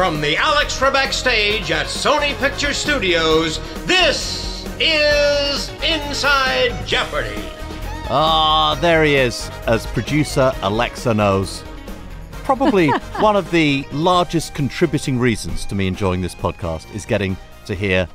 From the Alex Trebek stage at Sony Picture Studios, this is Inside Jeopardy! Ah, there he is, as producer Alexa knows. Probably one of the largest contributing reasons to me enjoying this podcast is getting to hear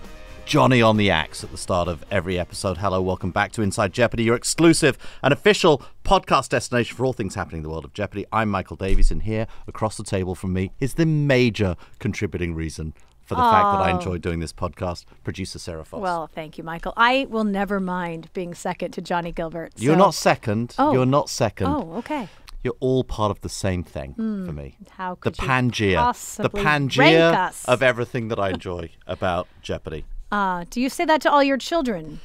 Johnny on the axe at the start of every episode. Hello, welcome back to Inside Jeopardy, your exclusive and official podcast destination for all things happening in the world of Jeopardy. I'm Michael Davies, and here across the table from me is the major contributing reason for the fact that I oh. enjoy doing this podcast, producer Sarah Foss. Well, thank you, Michael. I will never mind being second to Johnny Gilbert. you're not second. Oh. You're not second. Oh, okay. You're all part of the same thing hmm. for me. How the could you Pangea, the Pangea of everything that I enjoy about Jeopardy. Uh, do you say that to all your children?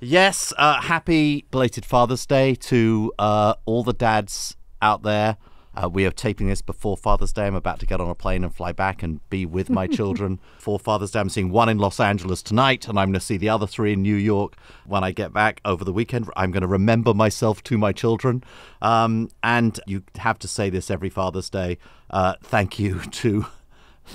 Yes, uh, happy belated Father's Day to uh, all the dads out there. Uh, we are taping this before Father's Day. I'm about to get on a plane and fly back and be with my children for Father's Day. I'm seeing one in Los Angeles tonight, and I'm going to see the other three in New York when I get back over the weekend. I'm going to remember myself to my children. Um, and you have to say this every Father's Day. Uh, thank you to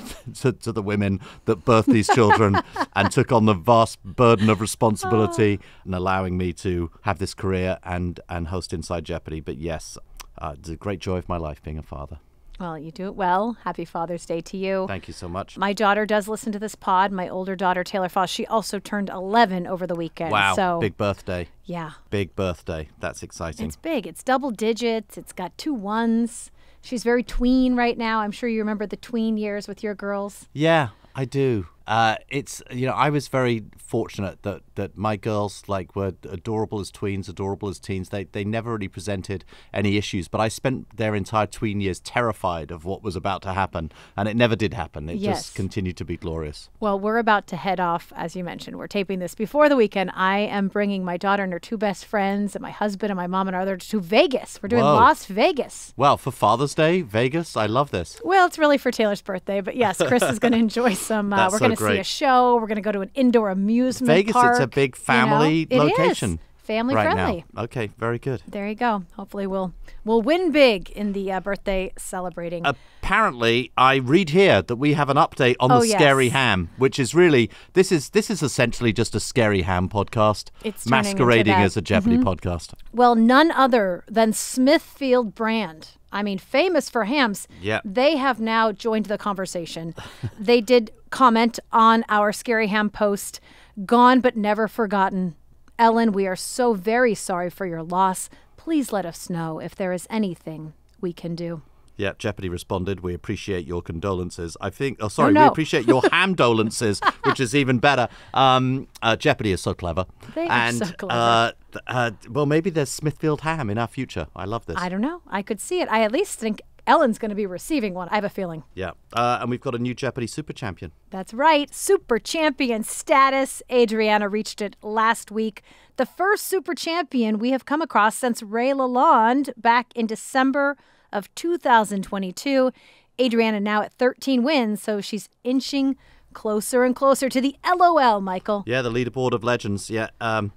to, to the women that birthed these children and took on the vast burden of responsibility and allowing me to have this career and, and host Inside Jeopardy. But yes, uh, it's a great joy of my life being a father. Well, you do it well. Happy Father's Day to you. Thank you so much. My daughter does listen to this pod. My older daughter, Taylor Foss, she also turned 11 over the weekend. wow, So, big birthday. yeah, Big birthday. That's exciting. it's big. It's double digits. It's got two ones. She's very tween right now. I'm sure you remember the tween years with your girls. Yeah, I do. Uh, it's you know I was very fortunate that that my girls like were adorable as tweens, adorable as teens. They they never really presented any issues, but I spent their entire tween years terrified of what was about to happen, and it never did happen. It Yes. just continued to be glorious. Well, we're about to head off, as you mentioned. We're taping this before the weekend. I am bringing my daughter and her two best friends, and my husband and my mom and our other to Vegas. We're doing Whoa. Las Vegas. Well, for Father's Day, Vegas, I love this. Well, it's really for Taylor's birthday, but yes, Chris is going to enjoy some. Uh, we're so going to see a show. We're going to go to an indoor amusement Vegas, park. it's a big you know. family It is. location. family right friendly. now. Okay, very good. There you go. Hopefully, we'll we'll win big in the uh, birthday celebrating. apparently i read here that we have an update on Oh, the yes. scary ham which is really this is this is essentially just a scary ham podcast It's masquerading. Mm-hmm. as a jeopardy podcast Well, none other than Smithfield Brand. I mean, famous for hams. Yeah. They have now joined the conversation. they did comment on our Scary Ham post Gone but never forgotten. Ellen, we are so very sorry for your loss. Please let us know if there is anything we can do. yeah jeopardy responded we appreciate your condolences i think oh sorry we no. appreciate your hamdolences which is even better um uh, jeopardy is so clever They are and so clever. Uh, uh, well maybe there's smithfield ham in our future i love this I don't know. I could see it. I at least think Ellen's going to be receiving one. I have a feeling. yeah uh, and we've got a new jeopardy super champion That's right. Super champion status. Adriana reached it last week. The first super champion we have come across since Ray Lalonde back in December of 2022. Adriana now at 13 wins, so she's inching closer and closer to the LOL, Michael. Yeah, the leaderboard of legends. Yeah, um,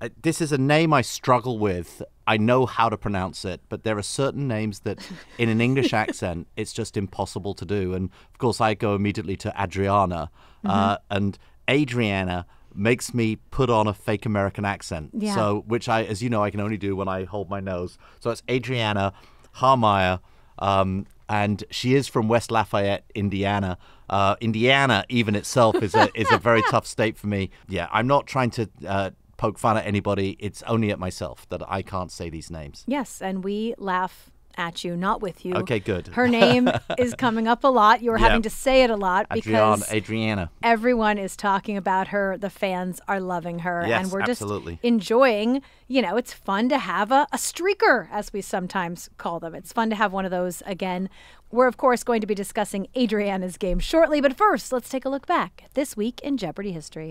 uh, this is a name I struggle with. I know how to pronounce it, but there are certain names that, in an English accent, it's just impossible to do. And of course, I go immediately to Adriana, uh, and Adriana makes me put on a fake American accent. Yeah. So, which I, as you know, I can only do when I hold my nose. So it's Adriana Harmeyer. Um, and she is from West Lafayette, Indiana. Uh, Indiana, even itself, is a is a very tough state for me. Yeah, I'm not trying to uh, poke fun at anybody. It's only at myself that I can't say these names. Yes, and we laugh at you, not with you. Okay, good. Her name is coming up a lot. You're Yeah. having to say it a lot Adriana, because Adriana. everyone is talking about her. The fans are loving her. Yes, and we're just absolutely. enjoying, you know, it's fun to have a, a streaker, as we sometimes call them. It's fun to have one of those again. We're, of course, going to be discussing Adriana's game shortly, but first, let's take a look back at this week in Jeopardy history.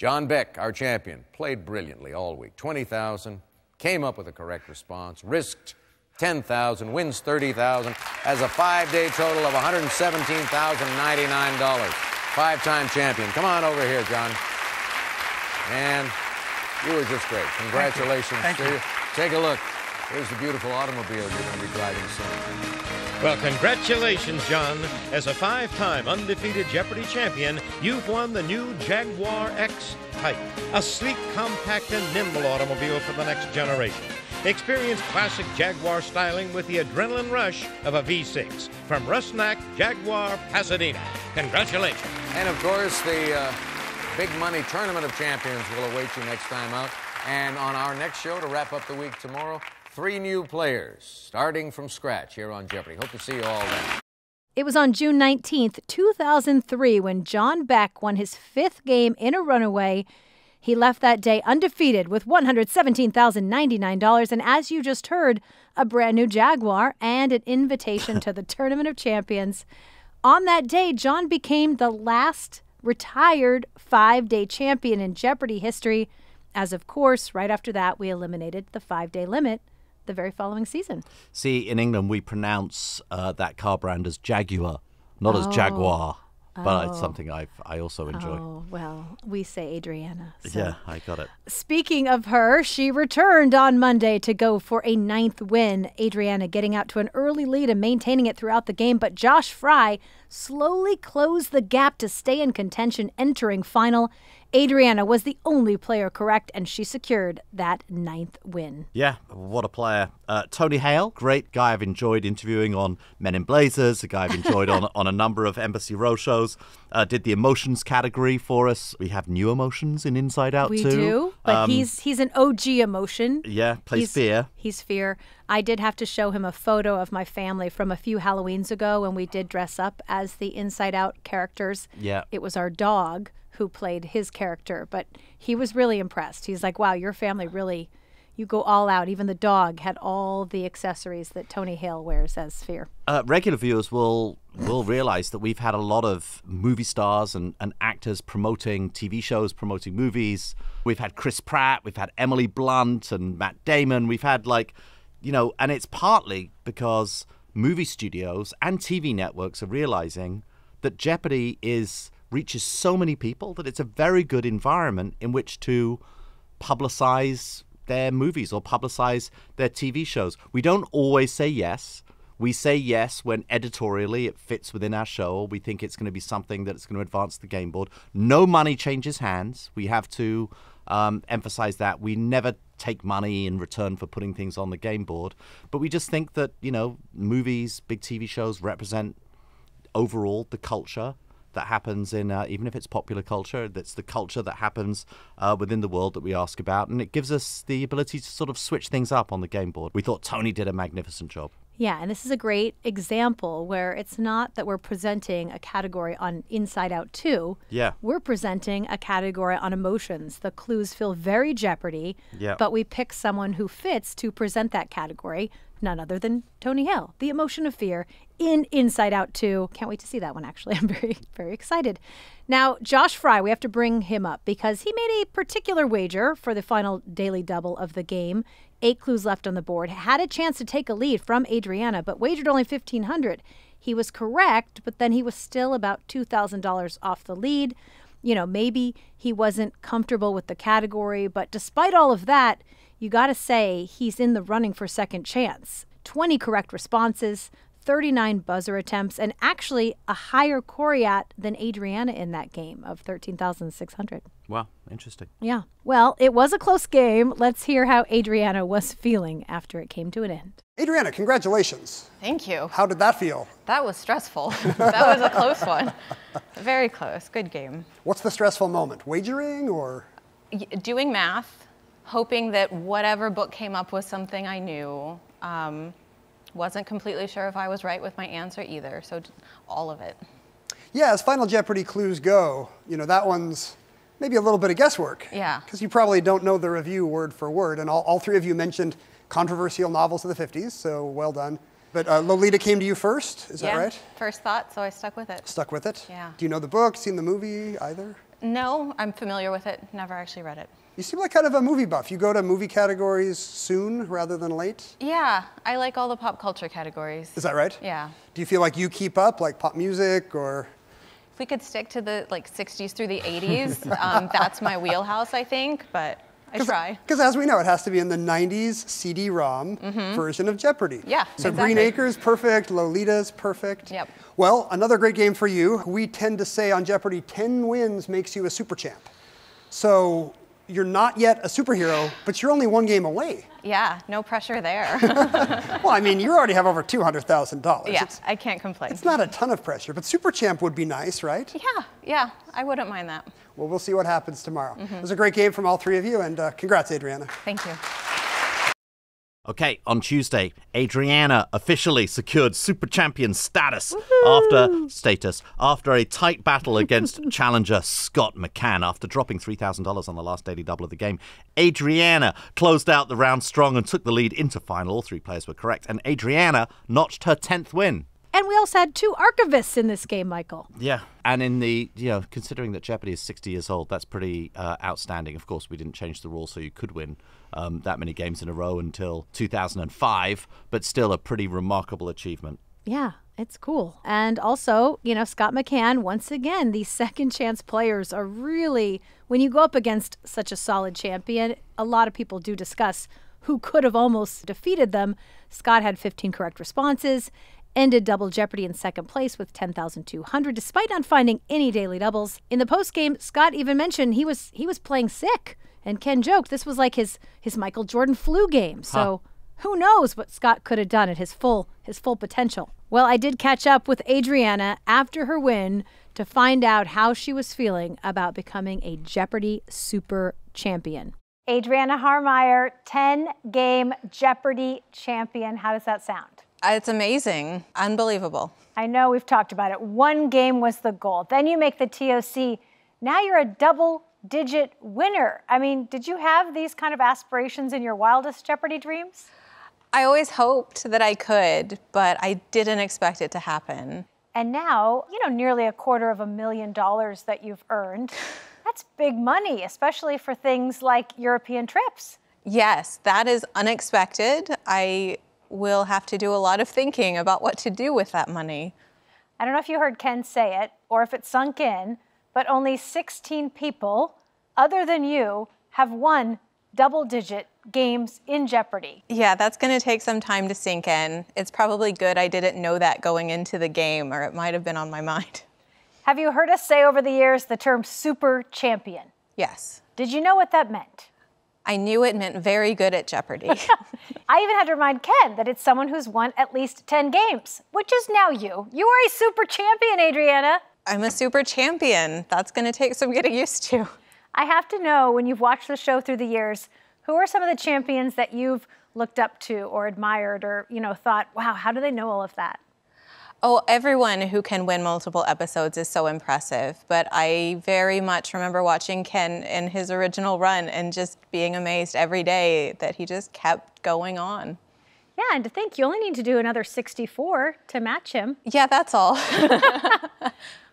John Beck, our champion, played brilliantly all week. 20,000, came up with a correct response, risked 10,000, wins 30,000, has a five-day total of $117,099. Five-time champion. Come on over here, John. Man, you were just great. Congratulations Thank to you. you. Take a look. Here's the beautiful automobile you're going to be driving soon. Well, congratulations, John. As a five time undefeated Jeopardy champion, you've won the new Jaguar X Type, a sleek, compact, and nimble automobile for the next generation. Experience classic Jaguar styling with the adrenaline rush of a V6 from Rusnak Jaguar Pasadena. Congratulations. And of course, the uh, big money tournament of champions will await you next time out. And on our next show to wrap up the week tomorrow, three new players starting from scratch here on Jeopardy. Hope to see you all then. It was on June 19th, 2003, when John Beck won his fifth game in a runaway. He left that day undefeated with $117,099. And as you just heard, a brand new Jaguar and an invitation to the Tournament of Champions. On that day, John became the last retired five day champion in Jeopardy history, as of course, right after that, we eliminated the five day limit the very following season. See, in England, we pronounce uh, that car brand as Jaguar, not as Jaguar. But it's Oh. something I I also enjoy. Oh, well, we say Adriana. so- Yeah, I got it. Speaking of her, she returned on Monday to go for a ninth win. Adriana getting out to an early lead and maintaining it throughout the game, but Josh Fry slowly closed the gap to stay in contention entering final. Adriana was the only player correct, and she secured that ninth win. Yeah, what a player. Uh, Tony Hale, great guy I've enjoyed interviewing on Men in Blazers, a guy I've enjoyed on, on a number of Embassy Row shows. Uh, did the emotions category for us. We have new emotions in Inside Out We too. do, but Um, he's he's an OG emotion. Yeah, plays he's, fear. He's fear. I did have to show him a photo of my family from a few Halloweens ago when we did dress up as the Inside Out characters. Yeah. It was our dog who played his character, but he was really impressed. He's like, "Wow, your family really you go all out. Even the dog had all the accessories that Tony Hale wears as fear." uh, regular viewers will will realize that we've had a lot of movie stars and, and actors promoting TV shows, promoting movies. We've had Chris Pratt, we've had Emily Blunt and Matt Damon. We've had like, you know, and it's partly because movie studios and TV networks are realizing that Jeopardy is reaches so many people that it's a very good environment in which to publicize their movies or publicize their TV shows. We don't always say yes. We say yes when editorially it fits within our show or we think it's going to be something that's going to advance the game board. No money changes hands. We have to um, emphasize that. We never take money in return for putting things on the game board. But we just think that, you know, movies, big TV shows represent overall the culture that happens in uh, even if it's popular culture that's the culture that happens uh, within the world that we ask about and it gives us the ability to sort of switch things up on the game board we thought tony did a magnificent job Yeah, and this is a great example where it's not that we're presenting a category on Inside Out 2. Yeah. We're presenting a category on emotions. The clues feel very Jeopardy, Yeah. but we pick someone who fits to present that category, none other than Tony Hale, the emotion of fear in Inside Out 2. Can't wait to see that one, actually. I'm very, very excited. Now, Josh Fry, we have to bring him up because he made a particular wager for the final daily double of the game. Eight clues left on the board. Had a chance to take a lead from Adriana, but wagered only 1500 He was correct, but then he was still about $2,000 off the lead. You know, maybe he wasn't comfortable with the category, but despite all of that, you got to say he's in the running for second chance. 20 correct responses, 39 buzzer attempts, and actually a higher Coryat than Adriana in that game of 13,600. wow interesting Yeah. Well, it was a close game. Let's hear how Adriana was feeling after it came to an end. Adriana, congratulations. Thank you. How did that feel? That was stressful. that was a close one. Very close. Good game. What's the stressful moment? Wagering or? Doing math, hoping that whatever book came up was something I knew. Um, wasn't completely sure if I was right with my answer either. So all of it. Yeah, as Final Jeopardy clues go, you know, that one's maybe a little bit of guesswork. Yeah. Because you probably don't know the review word for word. And all, all three of you mentioned controversial novels of the 50s, so well done. But uh, Lolita came to you first, is yeah. that right? First thought, so I stuck with it. Stuck with it? Yeah. Do you know the book, seen the movie either? No, I'm familiar with it. Never actually read it. You seem like kind of a movie buff. You go to movie categories soon rather than late. Yeah, I like all the pop culture categories. Is that right? Yeah. Do you feel like you keep up, like pop music or? If we could stick to the like 60s through the 80s, um, that's my wheelhouse, I think. But I try. Because as we know, it has to be in the 90s CD-ROM version of Jeopardy. Yeah, So exactly. Green Acres, perfect. Lolita's perfect. Yep. Well, another great game for you. We tend to say on Jeopardy, 10 wins makes you a super champ. So you're not yet a superhero, but you're only one game away. Yeah, no pressure there. Well, I mean, you already have over $200,000. yeah, It's, I can't complain. it's not a ton of pressure, but super champ would be nice, right? Yeah, yeah, I wouldn't mind that. Well, we'll see what happens tomorrow. Mm-hmm. It was a great game from all three of you, and uh, congrats, Adriana. Thank you. Okay, on Tuesday, Adriana officially secured super champion status after status after a tight battle against challenger Scott McCann. After dropping three thousand dollars on the last daily double of the game, Adriana closed out the round strong and took the lead into final. All three players were correct, and Adriana notched her tenth win. And we also had two archivists in this game, Michael. Yeah, and in the you know considering that Jeopardy is sixty years old, that's pretty uh, outstanding. Of course, we didn't change the rules, so you could win um, that many games in a row until two thousand and five, but still a pretty remarkable achievement. Yeah, it's cool. And also, you know, Scott McCann, once again, these second chance players are really, when you go up against such a solid champion, a lot of people do discuss who could have almost defeated them. Scott had 15 correct responses, ended Double Jeopardy in second place with 10,200 despite not finding any daily doubles. In the postgame, Scott even mentioned he was he was playing sick. And Ken joked this was like his his Michael Jordan flu game. So who knows what Scott could have done at his full his full potential. Well, I did catch up with Adriana after her win to find out how she was feeling about becoming a Jeopardy super champion. Adriana Harmeyer, 10 game Jeopardy champion. How does that sound? It's amazing, unbelievable. I know we've talked about it. One game was the goal. Then you make the TOC. Now you're a double digit winner. I mean, did you have these kind of aspirations in your wildest Jeopardy dreams? I always hoped that I could, but I didn't expect it to happen. And now, you know, nearly a quarter of a million dollars that you've earned. That's big money, especially for things like European trips. Yes, that is unexpected. I will have to do a lot of thinking about what to do with that money. I don't know if you heard Ken say it or if it sunk in, but only 16 people, other than you, have won double digit games in Jeopardy. Yeah, that's going to take some time to sink in. It's probably good I didn't know that going into the game, or it might have been on my mind. Have you heard us say over the years the term super champion? Yes. Did you know what that meant? I knew it meant very good at Jeopardy. I even had to remind Ken that it's someone who's won at least 10 games, which is now you. You are a super champion, Adriana. I'm a super champion. That's going to take some getting used to. I have to know when you've watched the show through the years, who are some of the champions that you've looked up to or admired or, you know, thought, wow, how do they know all of that? Oh, everyone who can win multiple episodes is so impressive. But I very much remember watching Ken in his original run and just being amazed every day that he just kept going on. Yeah, and to think you only need to do another 64 to match him. Yeah, that's all.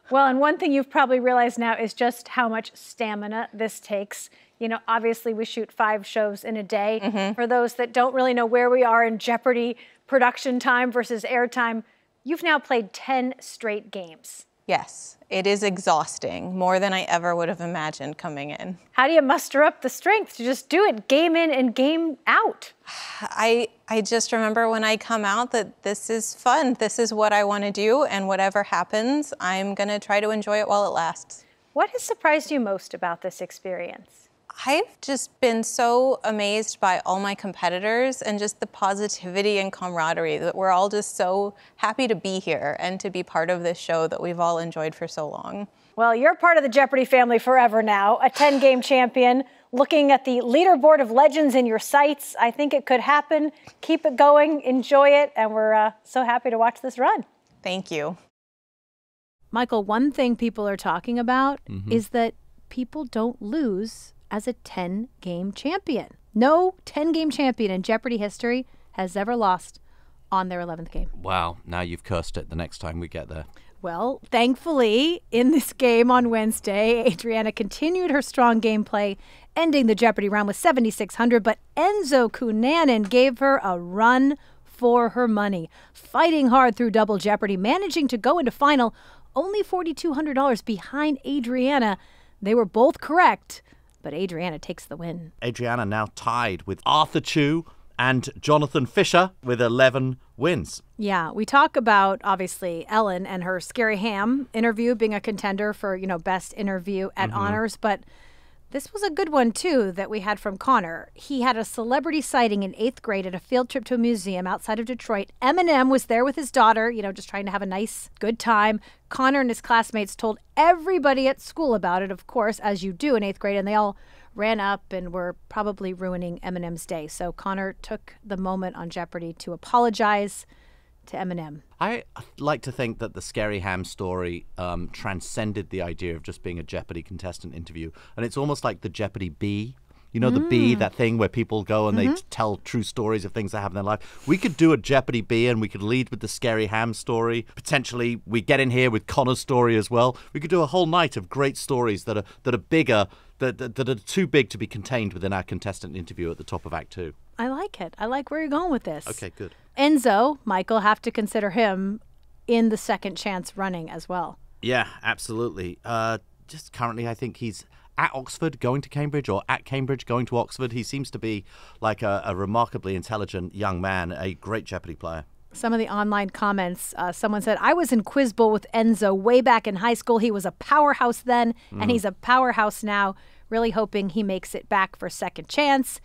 Well, and one thing you've probably realized now is just how much stamina this takes. You know, obviously we shoot five shows in a day. Mm-hmm. For those that don't really know where we are in Jeopardy production time versus airtime, you've now played 10 straight games. yes, it is exhausting, more than I ever would have imagined coming in. How do you muster up the strength to just do it game in and game out? I I just remember when I come out that this is fun. This is what I want to do and whatever happens, I'm going to try to enjoy it while it lasts. What has surprised you most about this experience? I've just been so amazed by all my competitors and just the positivity and camaraderie that we're all just so happy to be here and to be part of this show that we've all enjoyed for so long. Well, you're part of the Jeopardy family forever now, a 10 game champion. Looking at the leaderboard of legends in your sights, I think it could happen. Keep it going, enjoy it, and we're uh, so happy to watch this run. Thank you. Michael, one thing people are talking about is that people don't lose as a 10 game champion. No 10 game champion in Jeopardy history has ever lost on their 11th game. Wow, now you've cursed it the next time we get there. Well, thankfully, in this game on Wednesday, Adriana continued her strong gameplay, ending the Jeopardy round with 7,600. But Enzo Cunanan gave her a run for her money, fighting hard through Double Jeopardy, managing to go into final only $4,200 behind Adriana. They were both correct. But Adriana takes the win. Adriana now tied with Arthur Chu and Jonathan Fisher with 11 wins. Yeah, we talk about obviously Ellen and her Scary Ham interview being a contender for, you know, best interview at mm-hmm. honors, but this was a good one too that we had from Connor. He had a celebrity sighting in eighth grade at a field trip to a museum outside of Detroit. Eminem was there with his daughter, you know, just trying to have a nice, good time. Connor and his classmates told everybody at school about it, of course, as you do in eighth grade, and they all ran up and were probably ruining Eminem's day. So Connor took the moment on Jeopardy to apologize to Eminem. I like to think that the Scary Ham story um, transcended the idea of just being a Jeopardy contestant interview. And it's almost like the Jeopardy bee. You know, the bee, that thing where people go and they tell true stories of things that happen in their life. We could do a Jeopardy bee and we could lead with the Scary Ham story. Potentially, we get in here with Connor's story as well. We could do a whole night of great stories that are, that are bigger, that, that, that are too big to be contained within our contestant interview at the top of Act Two. I like it. I like where you're going with this. Okay, good. Enzo, Michael, have to consider him in the second chance running as well. Yeah, absolutely. Uh, just currently, I think he's at Oxford going to Cambridge or at Cambridge going to Oxford. He seems to be like a, a remarkably intelligent young man, a great Jeopardy player. Some of the online comments, uh, someone said, I was in Quiz Bowl with Enzo way back in high school. He was a powerhouse then, and he's a powerhouse now. Really hoping he makes it back for second chance.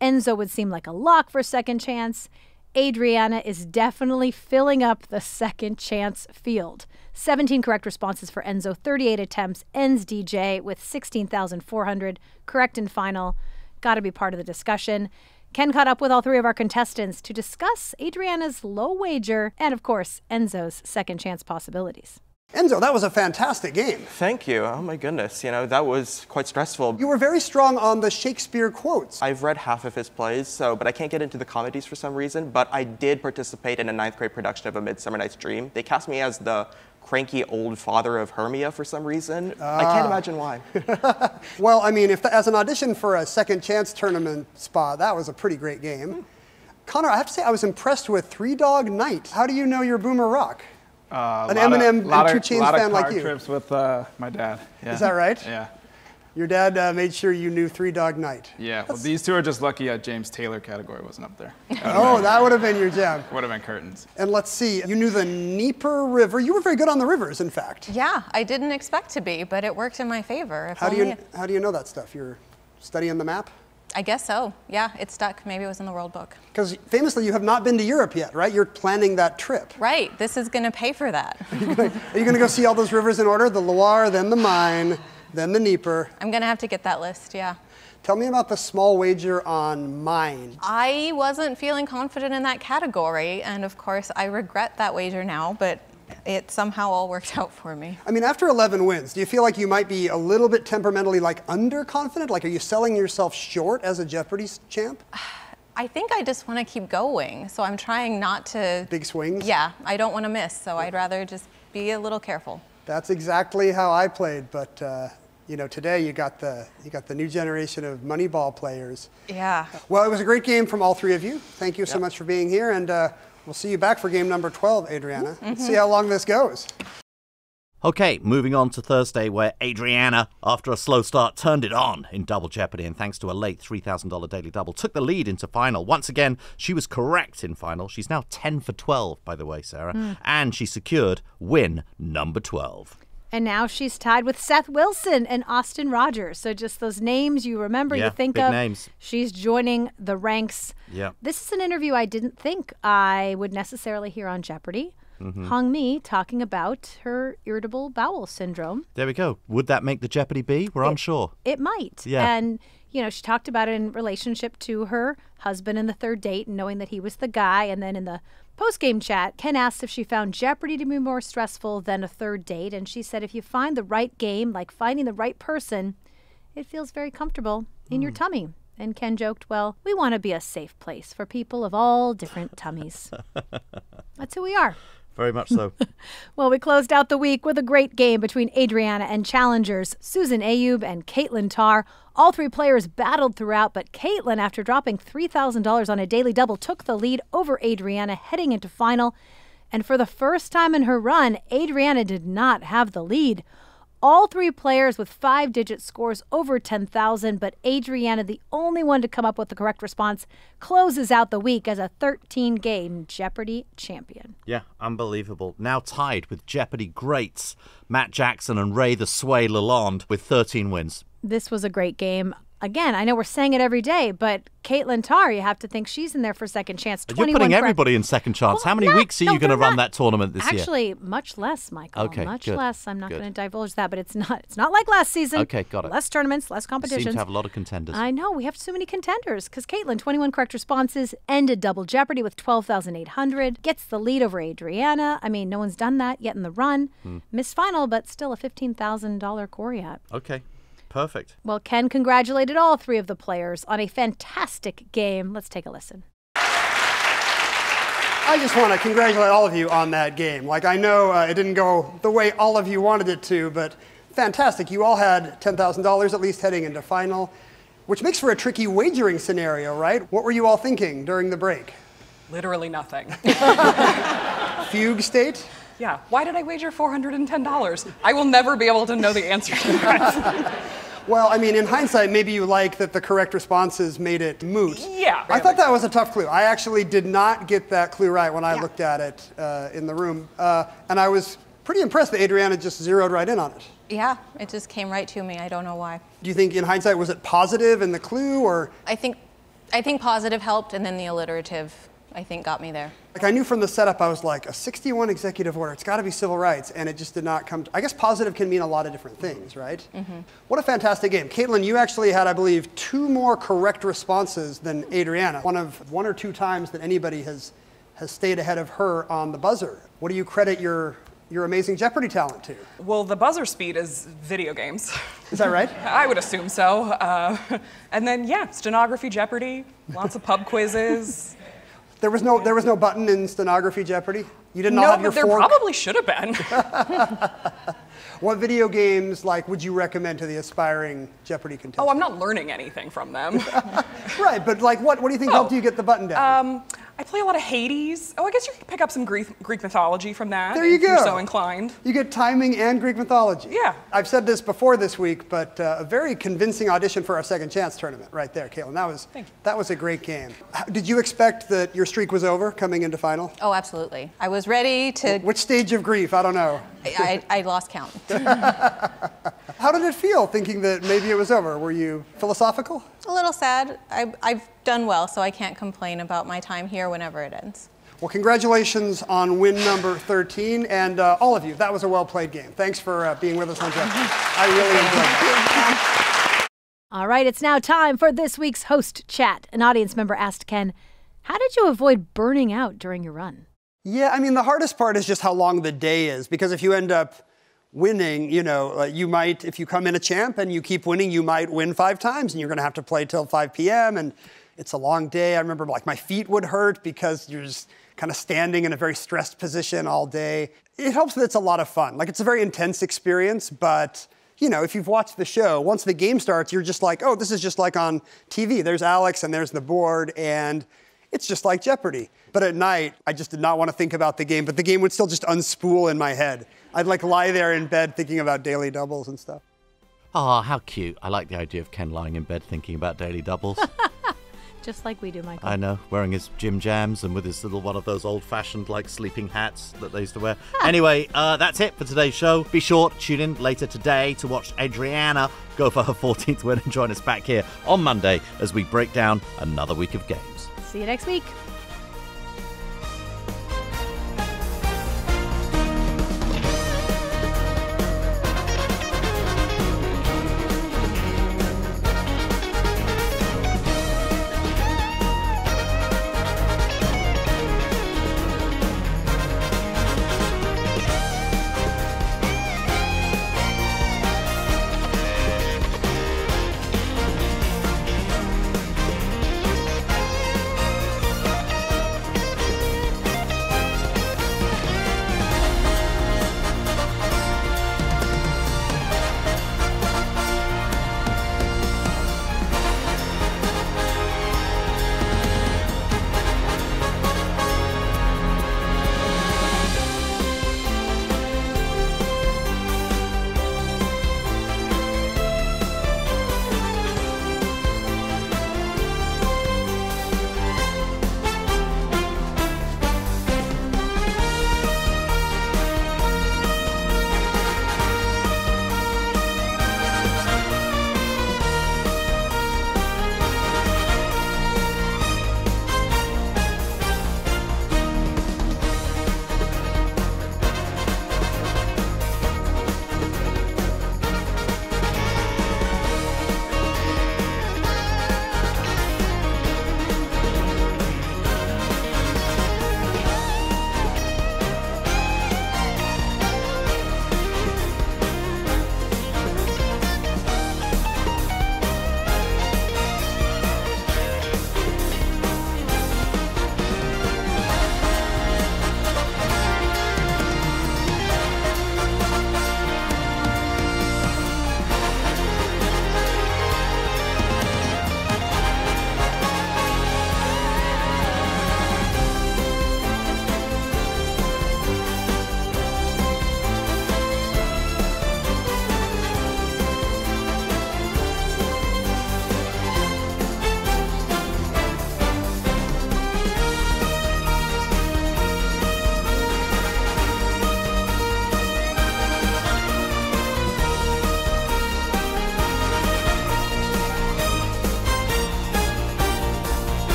Enzo would seem like a lock for second chance. Adriana is definitely filling up the second chance field. 17 correct responses for Enzo, 38 attempts, ends DJ with 16,400 correct and final. Got to be part of the discussion. Ken caught up with all three of our contestants to discuss Adriana's low wager and, of course, Enzo's second chance possibilities. Enzo, that was a fantastic game. Thank you. Oh my goodness. You know, that was quite stressful. You were very strong on the Shakespeare quotes. I've read half of his plays, so but I can't get into the comedies for some reason. But I did participate in a ninth grade production of A Midsummer Night's Dream. They cast me as the cranky old father of Hermia for some reason. I ah. can't imagine why. Well, I mean, if as an audition for a second chance tournament spot, that was a pretty great game. Connor, I have to say, I was impressed with Three Dog Night. How do you know you're Boomer Rock? Uh, An lot of- Eminem and Two of, Chainz fan of like you. trips with uh, my dad. Yeah. Is that right? Yeah. Your dad uh, made sure you knew Three Dog Night. Yeah. Well, these two are just lucky a James Taylor category wasn't up there. Oh, that would have been your jam. Would have been curtains. And let's see, you knew the Dnieper River. You were very good on the rivers, in fact. Yeah, I didn't expect to be, but it worked in my favor. If How do only- you how do you know that stuff? You're studying the map? I guess so. Yeah, it stuck. Maybe it was in the World Book. Because famously, you have not been to Europe yet, right? You're planning that trip. Right. This is going to pay for that. Are you going to go see all those rivers in order? The Loire, then the Main, then the Dnieper. I'm going to have to get that list. Yeah. Tell me about the small wager on Main. I wasn't feeling confident in that category, and of course, I regret that wager now, but it somehow all worked out for me. I mean, after 11 wins, do you feel like you might be a little bit temperamentally like underconfident? Like, are you selling yourself short as a Jeopardy champ? I think I just want to keep going, so I'm trying not to. Big swings? Yeah, I don't want to miss, so I'd rather just be a little careful. That's exactly how I played, but uh, you know, today you got the you got the new generation of Moneyball players. Yeah. Well, it was a great game from all three of you. Thank you so much for being here, and uh, we'll see you back for game number 12, Adriana. Mm-hmm. Let's see how long this goes. Okay, moving on to Thursday, where Adriana, after a slow start, turned it on in Double Jeopardy, and thanks to a late $3,000 daily double, took the lead into final. Once again, she was correct in final. She's now 10 for 12, by the way, Sarah, hmm. and she secured win number 12. And now she's tied with Seth Wilson and Austin Rogers. So just those names you remember, Yeah, you think of. names. She's joining the ranks. Yeah. This is an interview I didn't think I would necessarily hear on Jeopardy. Mm-hmm. Hong Mi talking about her irritable bowel syndrome. There we go. Would that make the Jeopardy be? We're unsure. It might. Yeah. And, you know, she talked about it in relationship to her husband in the third date and knowing that he was the guy. And then in the post game chat, Ken asked if she found Jeopardy to be more stressful than a third date. And she said if you find the right game, like finding the right person, it feels very comfortable in Hmm. your tummy. And Ken joked, well, we want to be a safe place for people of all different tummies. That's who we are. Very much so. Well, we closed out the week with a great game between Adriana and challengers Susan Ayub and Caitlin Tarr. All three players battled throughout, but Caitlin, after dropping $3,000 on a daily double, took the lead over Adriana heading into final. And for the first time in her run, Adriana did not have the lead. All three players with five digit scores over 10,000, but Adriana, the only one to come up with the correct response, closes out the week as a 13 game Jeopardy champion. Yeah, unbelievable. Now tied with Jeopardy greats Matt Jackson and Ray the Sway Lalonde with 13 wins. This was a great game. Again, I know we're saying it every day, but Caitlin Tarr, you have to think she's in there for second chance. You're putting everybody in second chance. Well, How many not- weeks are no, you going to run that tournament this year? Actually, much less, Michael. Okay, much good. less. I'm not going to divulge that, but it's not. It's not like last season. Okay, got it. Less tournaments, less Seem competitions. to have a lot of contenders. I know we have so many contenders because Caitlin, 21 correct responses, ended double jeopardy with 12,800, gets the lead over Adriana. I mean, no one's done that yet in the run. Hmm. Missed final, but still a $15,000 Coryat. Okay, perfect. Well, Ken congratulated all three of the players on a fantastic game. Let's take a listen. I just want to congratulate all of you on that game. Like, I know uh, it didn't go the way all of you wanted it to, but fantastic. You all had $10,000 at least heading into final, which makes for a tricky wagering scenario, right? What were you all thinking during the break? Literally nothing. Fugue state? yeah. Why did I wager $410? I will never be able to know the answer to that. Well, I mean, in hindsight, maybe you like that the correct responses made it moot. Yeah, I thought that was a tough clue. I actually did not get that clue right when I looked at it uh, in the room. Uh, and I was pretty impressed that Adriana just zeroed right in on it. Yeah, it just came right to me. I don't know why. Do you think, in hindsight, was it positive in the clue, or I think, I think positive helped, and then the alliterative, I think, got me there. like I knew from the setup, I was like, a 61 executive order, it's got to be civil rights, and it just did not come. To, I guess positive can mean a lot of different things, right? What a fantastic game, Caitlin! You actually had, I believe, two more correct responses than Adriana. One of one or two times that anybody has has stayed ahead of her on the buzzer. What do you credit your your amazing Jeopardy talent to? well, the buzzer speed is video games. Is that right? I would assume so. Uh, and then, yeah, stenography Jeopardy, lots of pub quizzes. There was no there was no button in stenography Jeopardy. You did not no, have your but there fork. probably should have been. What video games like would you recommend to the aspiring Jeopardy contestant? oh, I'm not learning anything from them. Right, but like, what, what do you think helped you get the button down? Um, I play a lot of Hades. Oh, I guess you could pick up some Greek, Greek mythology from that. there you if go. You're so inclined. You get timing and Greek mythology. Yeah. I've said this before this week, but uh, a very convincing audition for our second chance tournament right there, Caitlin. That was Thank you. that was a great game. Did you expect that your streak was over coming into final? Oh, absolutely. I was ready to. Which stage of grief? I don't know. I, I lost count. How did it feel thinking that maybe it was over? Were you philosophical? a little sad. I, I've done well, so I can't complain about my time here whenever it ends. Well, congratulations on win number 13, and uh, all of you. That was a well played game. Thanks for uh, being with us on Jeopardy. I really enjoyed it. All right, it's now time for this week's host chat. An audience member asked Ken, How did you avoid burning out during your run? Yeah, I mean, the hardest part is just how long the day is, because if you end up winning, you know, uh, you might, if you come in a champ and you keep winning, you might win five times, and you're going to have to play till 5 p.m. and it's a long day. I remember like my feet would hurt because you're just kind of standing in a very stressed position all day. It helps that it's a lot of fun. Like it's a very intense experience, but you know, if you've watched the show, once the game starts, you're just like, oh, this is just like on TV. There's Alex and there's the board, and it's just like Jeopardy. But at night, I just did not want to think about the game, but the game would still just unspool in my head. I'd like lie there in bed thinking about daily doubles and stuff. Ah, how cute. I like the idea of Ken lying in bed thinking about daily doubles. Just like we do, Michael. I know, wearing his gym jams and with his little one of those old fashioned like sleeping hats that they used to wear. anyway, uh, that's it for today's show. Be sure to tune in later today to watch Adriana go for her 14th win and join us back here on Monday as we break down another week of games. See you next week.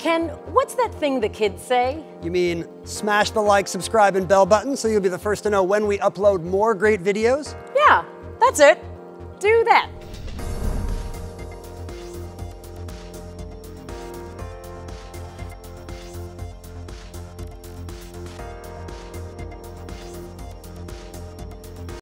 Ken, what's that thing the kids say? You mean smash the like, subscribe, and bell button so you'll be the first to know when we upload more great videos? Yeah, that's it. Do that.